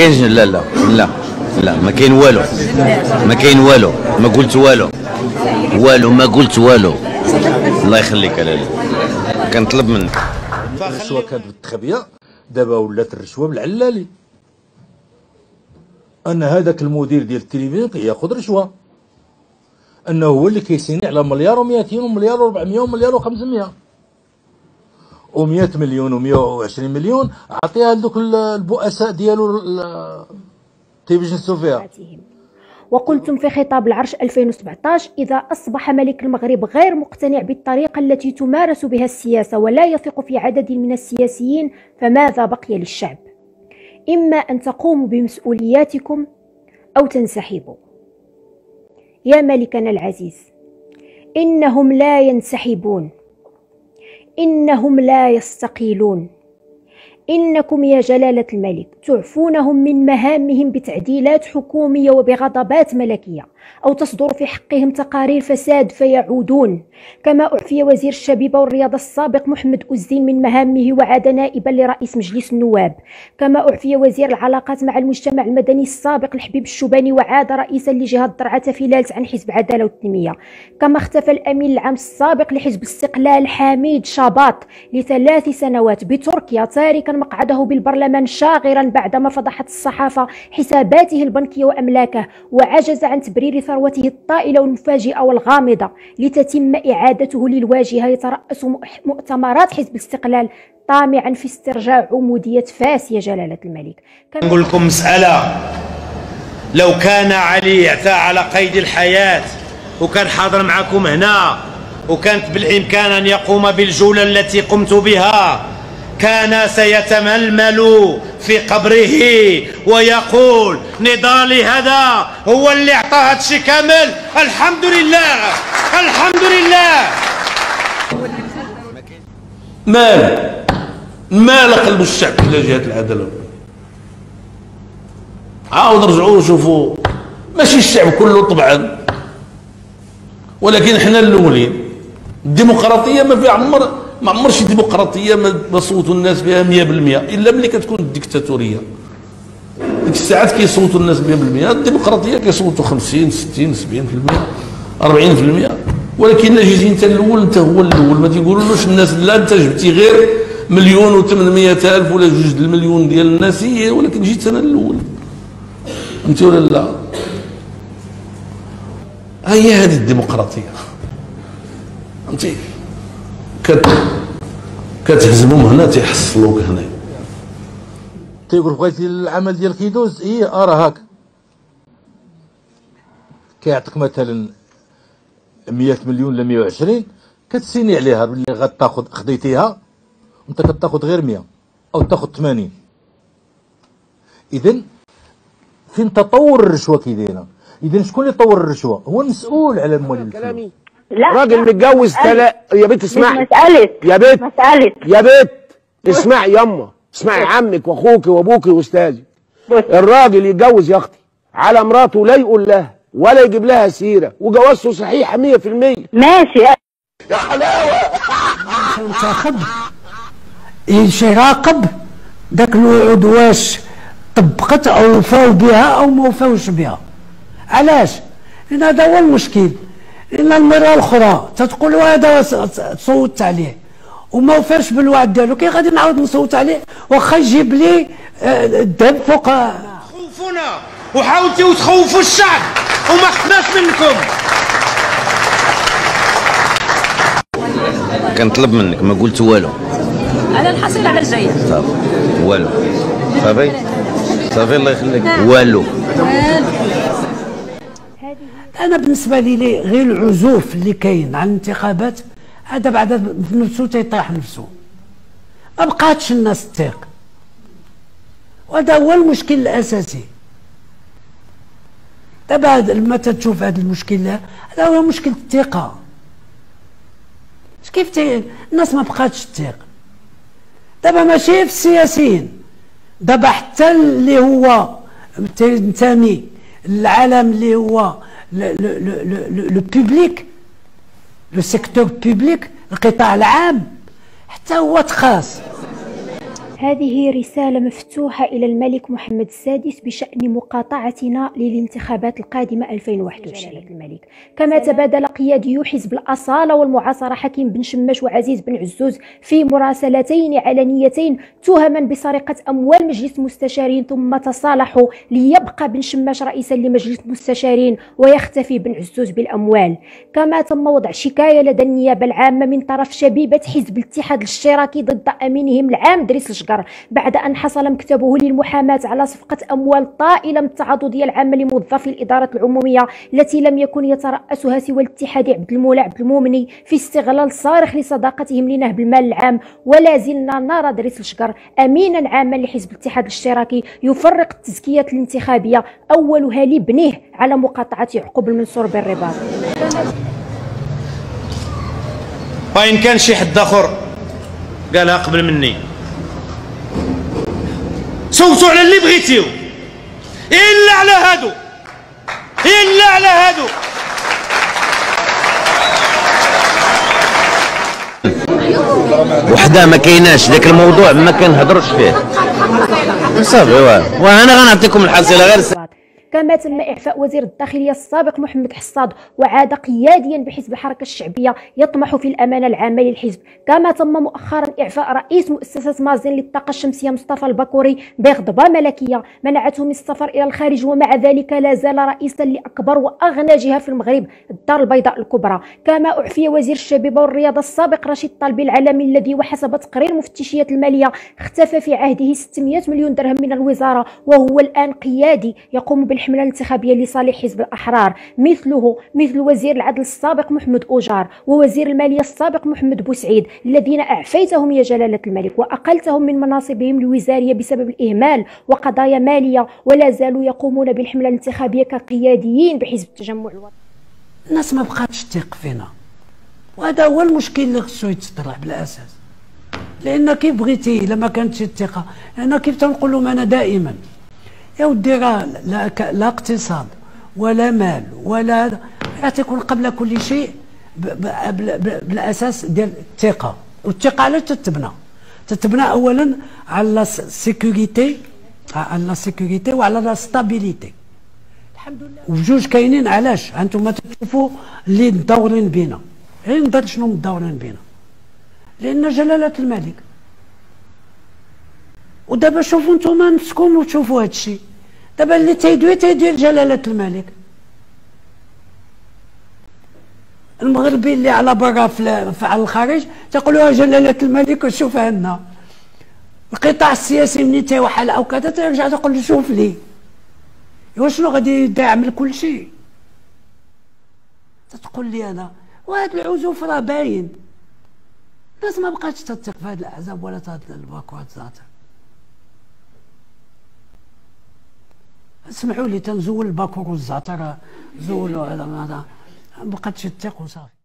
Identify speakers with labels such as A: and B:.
A: كاينش لا لا لا لا ما كاين والو. ما كاين والو. ما قلت والو. والو ما قلت والو. الله يخليك يا لاله كنطلب منك.
B: الرشوه كانت بالتخبيه دابا ولات الرشوة بالعلالي. أن هذاك المدير ديال التلفزيون كياخذ رشوة. أنه هو اللي كيسيني على مليار و200 ومليار و400 ومليار و500 و100 مليون و120 مليون. عطيها لذوك البؤساء ديالو التلفزيون السوفيا
C: وقلتم في خطاب العرش 2017 إذا أصبح ملك المغرب غير مقتنع بالطريقة التي تمارس بها السياسة ولا يثق في عدد من السياسيين فماذا بقي للشعب؟ إما أن تقوموا بمسؤولياتكم أو تنسحبوا. يا ملكنا العزيز إنهم لا ينسحبون. إنهم لا يستقيلون. إنكم يا جلالة الملك تعفونهم من مهامهم بتعديلات حكومية وبغضبات ملكية أو تصدر في حقهم تقارير فساد فيعودون. كما أعفي وزير الشبيبة والرياضة السابق محمد أزين من مهامه وعاد نائبا لرئيس مجلس النواب. كما أعفي وزير العلاقات مع المجتمع المدني السابق الحبيب الشوباني وعاد رئيسا لجهة درعة فيلالت عن حزب عدالة والتنمية. كما اختفى الأمين العام السابق لحزب الاستقلال حميد شاباط لثلاث سنوات بتركيا تاركا مقعده بالبرلمان شاغرا بعدما فضحت الصحافة حساباته البنكية وأملاكه وعجز عن تبرير ثروته الطائلة والمفاجئة والغامضة لتتم إعادته للواجهة. يترأس مؤتمرات حزب الاستقلال طامعا في استرجاع عمودية فاس يا جلالة الملك.
D: نقول لكم مسألة. لو كان علي اعتى على قيد الحياة وكان حاضر معكم هنا وكانت بالإمكان أن يقوم بالجولة التي قمت بها كان سيتململ في قبره ويقول نضالي هذا هو اللي اعطى هادشي كامل. الحمد لله الحمد لله.
E: مال مال قلب الشعب إلى جهة العدالة. عاود رجعوا وشوفوا ماشي الشعب كله طبعا. ولكن إحنا الأولين. الديمقراطية ما في عمر. ما عمر شي ديمقراطية ما صوتوا الناس فيها 100% إلا ملي كتكون الديكتاتوريه ديك الساعات كيصوتوا الناس 100% الديمقراطية كيصوتوا 50 60 70% 40% ولكن جيتي أنت الأول أنت هو الأول. ما تيقولولوش الناس لا أنت جبتي غير مليون و800 ألف ولا جوج المليون ديال الناس. هي ولكن جيت أنا الأول. انت ولا لا؟ هي هذه الديمقراطية. فهمتي؟ كت كتهزمهم هنا تيحصلوك هنا.
B: تيقول بغيتي العمل ديال كيدوز إيه ارى هاك. كيعطيك مثلا 100 مليون ل 120 كتسيني عليها باللي غتاخذ خديتيها انت كتاخذ غير 100 أو تاخذ 80 اذا فين تطور الرشوة كيدايره اذا شكون اللي طور الرشوة؟ هو المسؤول على اموال كلامي.
F: لا. راجل متجوز تلا يا بنت اسمعي.
G: مسألة.
F: يا بنت.
G: مسألة.
F: يا بنت. اسمعي يما اسمعي عمك واخوك وابوك وأستاذي. الراجل يتجوز يا أختي. على مراته لا يقول لها ولا يجيب لها سيرة. وجوازته صحيحة 100%
G: ماشي.
F: يا حلاوة.
H: ينتخب يراقب داك الوعود واش طبقت أو وفاو بها أو ما وفاوش بها. علاش؟ لأن هذا هو المشكل. لأن المرأة الأخرى. تتقول هذا صوتت عليه. وما وفاش بالوعد ديالو. كي غادي نعاود نصوت عليه. واخا يجيب لي الذهب فوق
D: خوفونا. وحاولتوا تخوفوا الشعب. وما خفناش منكم.
A: كنطلب منك. ما قلت والو.
I: على الحصيل على الجاي
A: صافي. والو. صافي؟ صافي الله يخليك. والو.
H: أنا بالنسبة لي غير العزوف اللي كاين على الانتخابات هذا بعد في نفسه تيطيح نفسه ما بقاتش الناس تثيق وهذا هو المشكل الأساسي. دابا لما تشوف هذا المشكل هذا هو مشكل الثقة. كيف تي... الناس ما بقاتش تثيق دابا ماشي في السياسيين. دابا حتى اللي هو تنتمي للعالم اللي هو le public le secteur public القطاع العام حتى هو تخاص
C: هذه رسالة مفتوحة إلى الملك محمد السادس بشأن مقاطعتنا للانتخابات القادمة 2021 الملك. كما تبادل قيادي حزب الأصالة والمعاصرة حكيم بن شماش وعزيز بن عزوز في مراسلتين علنيتين تهما بسرقة أموال مجلس المستشارين ثم تصالحوا ليبقى بن شماش رئيسا لمجلس المستشارين ويختفي بن عزوز بالأموال. كما تم وضع شكاية لدى النيابة العامة من طرف شبيبة حزب الاتحاد الاشتراكي ضد أمينهم العام دريس الشقر بعد أن حصل مكتبه للمحاماة على صفقة أموال طائلة من التعاضدية العامة لموظفي الإدارة العمومية التي لم يكن يترأسها سوى الاتحادي عبد المولى عبد المؤمني في استغلال صارخ لصداقتهم لنهب المال العام ولا زلنا نرى دريس الشقر أمينا عاما لحزب الاتحاد الاشتراكي يفرق التزكية الانتخابية أولها لابنه على مقاطعة يعقوب المنصور بالرباط.
D: وإن كان شي حد آخر قالها قبل مني. صوتوا على اللي بغيتيو إلا على هادو. إلا على هادو.
A: وحده ما كايناش. ذاك الموضوع ما كنهضروش فيه. صافي وأنا غنعطيكم الحصيله غير
C: كما تم إعفاء وزير الداخلية السابق محمد حصاد وعاد قياديا بحزب الحركة الشعبية يطمح في الأمانة العامة للحزب. كما تم مؤخرا إعفاء رئيس مؤسسة مازن للطاقة الشمسية مصطفى البكوري بغضبة ملكية. منعته من السفر إلى الخارج ومع ذلك لا زال رئيسا لأكبر وأغنى جهة في المغرب الدار البيضاء الكبرى. كما أعفي وزير الشبيبة والرياضة السابق رشيد طالبي العالمي الذي وحسب تقرير مفتشية المالية اختفى في عهده 600 مليون درهم من الوزارة وهو الآن قيادي يقوم بال الحملة الانتخابية لصالح حزب الأحرار مثله مثل وزير العدل السابق محمد أوجار ووزير المالية السابق محمد بوسعيد الذين أعفيتهم يا جلالة الملك وأقلتهم من مناصبهم الوزارية بسبب الإهمال وقضايا مالية ولا زالوا يقومون بالحملة الانتخابية كقياديين بحزب التجمع. الوطني
H: الناس ما بقاتش تثق فينا. وهذا هو المشكل اللي خصو يتطرح بالأساس. لأن كيف بغيتي لما كانتش الثقة؟ أنا كيف تنقول لهم أنا دائما؟ يا ودي راه لا, لا اقتصاد ولا مال ولا راه تكون قبل كل شيء بالأساس ديال الثقة. والثقة علاش تتبنى؟ تتبنى اولا على la sécurité على la sécurité وعلى la stabilité الحمد لله. وبجوج كاينين علاش؟ أنتم تشوفوا اللي مدورين بينا. غير نضر شنو مدورين بينا. لأن جلالة الملك. ودابا شوفوا نتوما نفسكم وتشوفوا هذا الشيء دابا اللي تيدوي تيدوي جلالة الملك. المغربي اللي على برا في على الخارج تقولوا جلالة الملك وشوف عندنا القطاع السياسي منين تيوحل أو كذا ترجع تقول شوف لي. وشنو غادي يعمل كل شيء؟ تقول لي أنا وهذا العزوف راه باين. الناس ما بقاتش تثق في هذه الأحزاب ولا هذه الباكوات ذاتها اسمحوا لي تنزول الباكور والزعتر زولوا هذا هذا بقاتش تثق وصافي.